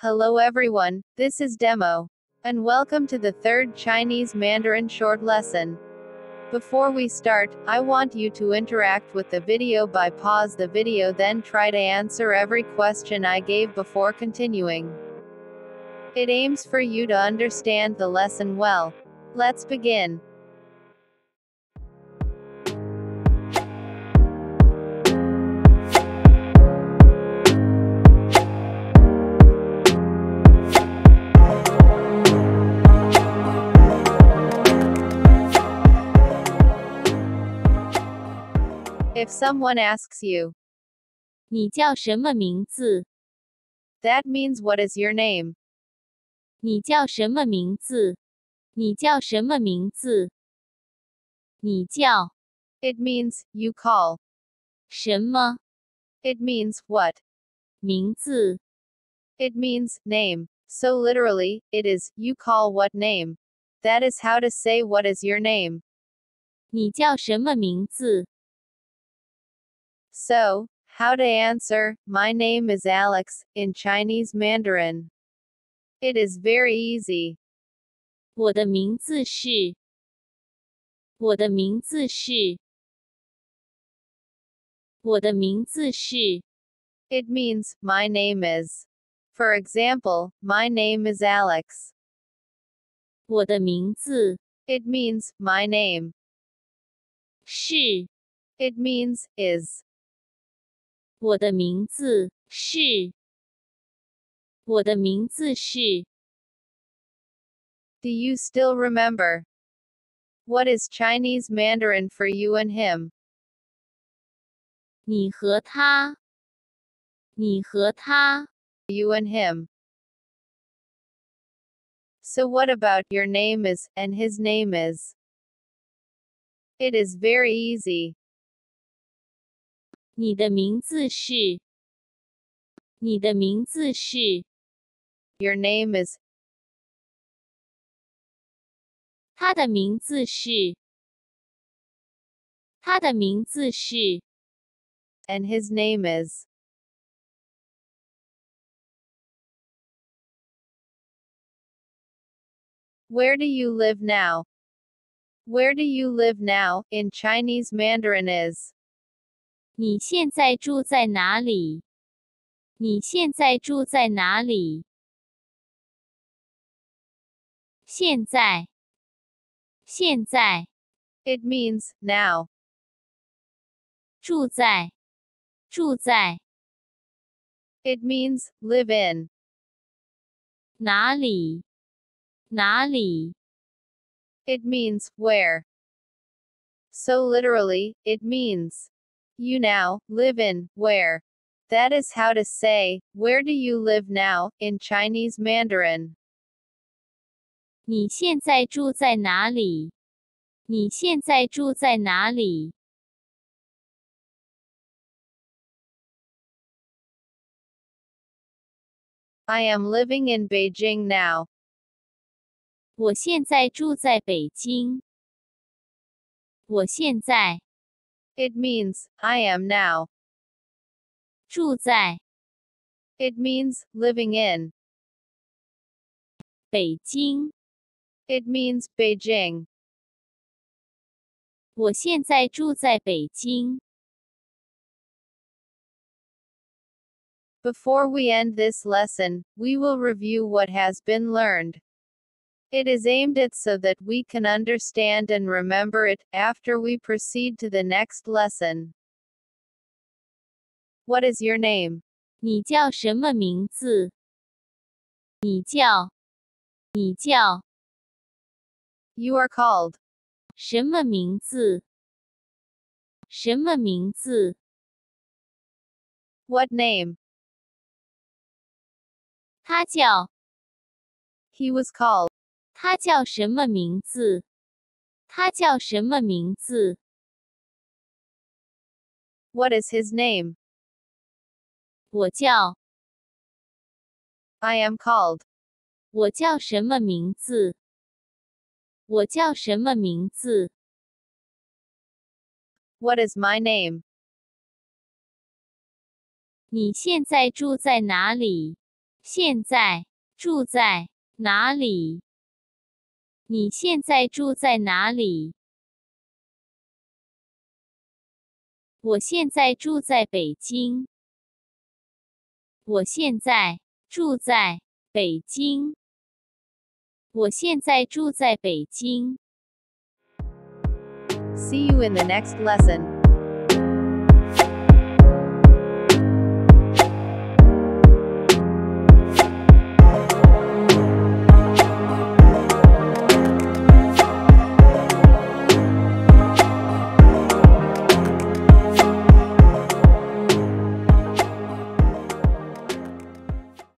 Hello everyone, this is Demo. And welcome to the third Chinese Mandarin short lesson. Before we start, I want you to interact with the video by pause the video then try to answer every question I gave before continuing. It aims for you to understand the lesson well. Let's begin. If someone asks you, 你叫什么名字？ that means what is your name? 你叫什么名字？你叫什么名字？你叫 It means, you call. 什么 It means, what? 名字？ It means, name. So literally, it is, you call what name. That is how to say what is your name. 你叫什么名字？ So, how to answer, my name is Alex, in Chinese Mandarin. It is very easy. 我的名字是。我的名字是。我的名字是。 It means, my name is. For example, my name is Alex. 我的名字 It means, my name. 是。 It means, is. 我的名字是。我的名字是。 Do you still remember? What is Chinese Mandarin for you and him? 你和他。你和他。 You and him. So what about your name is, and his name is? It is very easy. 你的名字是。你的名字是。 Your name is, 他的名字是。他的名字是。 and his name is. Where do you live now? Where do you live now, in Chinese Mandarin is. 你现在住在哪里？你现在住在哪里？现在。现在 It means, now. 住在。住在 It means, live in. 哪里？哪里？ It means, where. So literally, it means, you now, live in, where. That is how to say, where do you live now, in Chinese Mandarin. 你现在住在哪里？你现在住在哪里？ I am living in Beijing now. 我现在住在北京。我现在 It means, I am now. 住在 It means, living in. 北京。 It means, Beijing. 我现在住在北京。 Before we end this lesson, we will review what has been learned. It is aimed at so that we can understand and remember it, after we proceed to the next lesson. What is your name? 你叫什么名字？你叫，你叫 You are called. 什么名字？什么名字？ What name? 他叫， He was called. 他叫什么名字？他叫什么名字？What is his name? 我叫，I am called. 我叫什么名字？我叫什么名字？What is my name? 你现在住在哪里？现在住在哪里？你现在住在哪里？我现在住在北京。我现在住在北京。我现在住在北京。See you in the next lesson.